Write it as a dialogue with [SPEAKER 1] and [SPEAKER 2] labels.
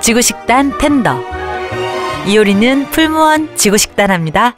[SPEAKER 1] 지구식단 텐더. 이효리는 풀무원 지구식단 합니다.